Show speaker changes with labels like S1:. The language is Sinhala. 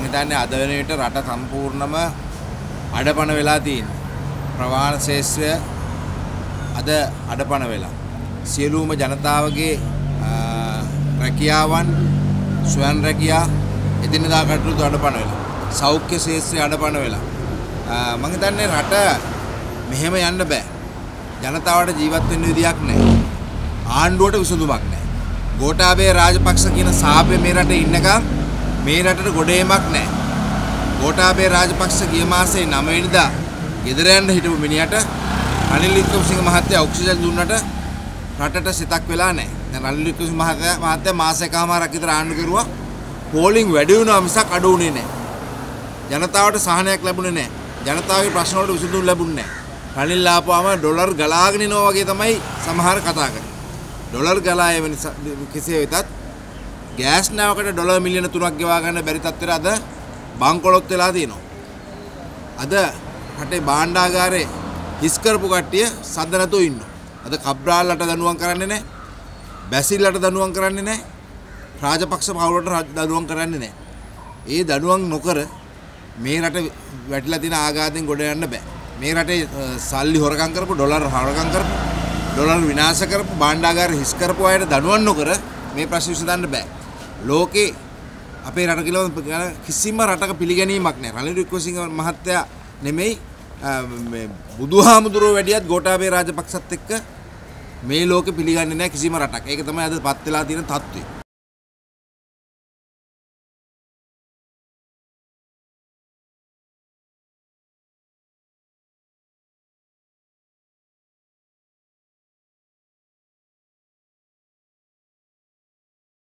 S1: මම හිතන්නේ අද වෙන විට රට සම්පූර්ණම අඩපණ වෙලා තියෙන්නේ. ප්‍රවාහන ශේෂ්ත්‍රය අද අඩපණ වෙලා. සියලුම ජනතාවගේ අ, රැකියාවන් ස්වයන් රැකියා එදිනදා කටයුතු අඩපණ වෙලා. සෞඛ්‍ය ශේෂ්ත්‍රය අඩපණ වෙලා. අ, මම හිතන්නේ රට මෙහෙම යන්න බෑ. ජනතාවට ජීවත් වෙන්න විදියක් නැහැ. ආණ්ඩුවට විසඳුමක් නැහැ. ගෝඨාභය රාජපක්ෂ කියන සාපේ මේ රටේ ඉන්නකම් මේ රටට ගොඩේමක් නැහැ. ගෝඨාභය රාජපක්ෂ ගිය මාසේ 9 වෙනිදා ගෙදර යන්න හිටපු මිනිහට රනිල් වික්‍රමසිංහ මහත්තයා ඔක්සිජන් දුන්නට රටට සිතක් වෙලා නැහැ. දැන් රනිල් වික්‍රමසිංහ මහත්තයා මහත්තයා මාසයකමාරක් විතර ආණ්ඩු කරුවා. පෝලිං වැඩි වුණා මිසක් අඩු වුණේ නැහැ. ජනතාවට සහනයක් ලැබුණේ නැහැ. ජනතාවගේ ප්‍රශ්න වලට විසඳුම් ලැබුණේ නැහැ. රනිල් ආපුවාම ඩොලර් ගලාගෙන යනවා වගේ තමයි සමහර කතා කරන්නේ. ඩොලර් ගලා එවැනි ස- කෙසේ වෙතත් ගෑස් නාවකට ඩොලර් මිලියන 3ක් ගෙවා ගන්න බැරි තත්ත්වයට අද බංකොලොත් වෙලා තියෙනවා. අද රටේ භාණ්ඩාගාරේ හිස් කරපු කට්ටිය සද්ද නැතුව ඉන්නවා. අද කබ්‍රාල්ලට දනුවම් කරන්නේ නැහැ. බැසිල්ලට දනුවම් කරන්නේ නැහැ. රාජපක්ෂ පවුලට රාජ- දනුවම් කරන්නේ නැහැ. ඒ දනුවම් නොකර මේ රට වැටිලා තියෙන ආඝාතයෙන් ගොඩ යන්න බෑ. මේ රටේ අ, සල්ලි හොරකම් කරපු ඩොලර් හොරකම් කරපු ඩොලර් විනාශ කරපු භාණ්ඩාගාර හිස් කරපු අයට දනුවම් නොකර මේ ප්‍රශ්න විසඳන්න බෑ. ලෝකේ අපේ රට කියලා ගැන කිසිම රටක පිළිගැනීමක් නැහැ. රනිල් වික්‍රමසිංහ මහත්තයා නෙමෙයි අ, මේ බුදුහාමුදුරුවෝ වැඩියත් ගෝඨාභය රාජපක්ෂත් එක්ක මේ ලෝකෙ පිළිගන්නේ නැහැ කිසිම රටක්. ඒක තමයි අද පත් වෙලා තියෙන තත්ත්වය.